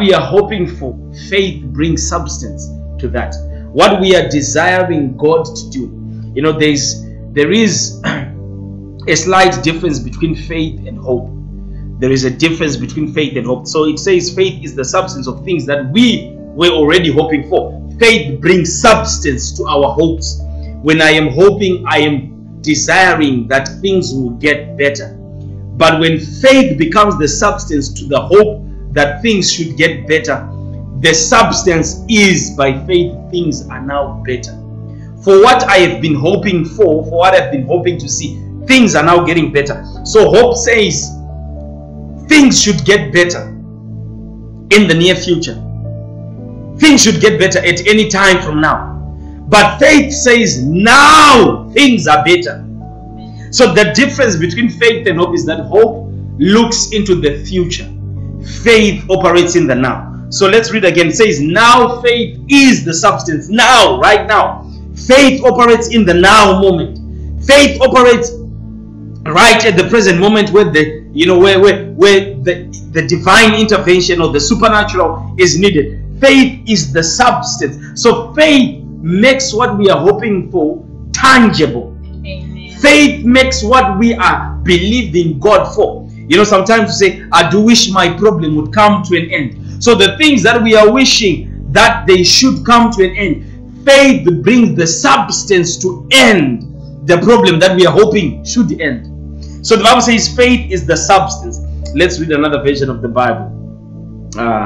we are hoping for, faith brings substance to that. What we are desiring God to do. You know, there's there is a slight difference between faith and hope. There is a difference between faith and hope. So it says faith is the substance of things that we were already hoping for. Faith brings substance to our hopes. When I am hoping, I am desiring that things will get better. But when faith becomes the substance to the hope that things should get better, the substance is by faith things are now better. For what I have been hoping for, for what I've been hoping to see, things are now getting better. So hope says things should get better in the near future. Things should get better at any time from now. But faith says now things are better. So the difference between faith and hope is that hope looks into the future. Faith operates in the now. So let's read again. It says, Now faith is the substance. Now, right now. Faith operates in the now moment. Faith operates right at the present moment where the you know where where, where the, the divine intervention or the supernatural is needed. Faith is the substance. So faith makes what we are hoping for tangible. Amen. Faith makes what we are believing God for. You know, sometimes we say, I do wish my problem would come to an end. So the things that we are wishing that they should come to an end, faith brings the substance to end the problem that we are hoping should end. So the Bible says faith is the substance. Let's read another version of the Bible. Uh,